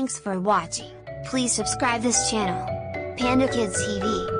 Thanks for watching, please subscribe this channel. Panda Kids TV